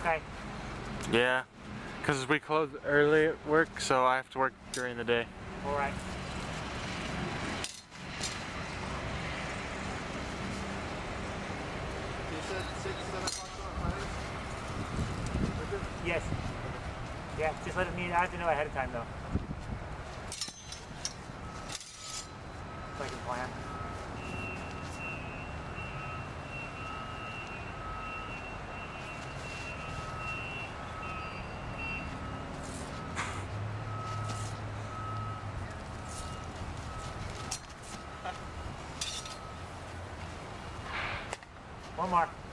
Okay. Yeah, because we close early at work, so I have to work during the day. All right. Yes. Yeah, just let me, I have to know ahead of time though. So I can plan. One more.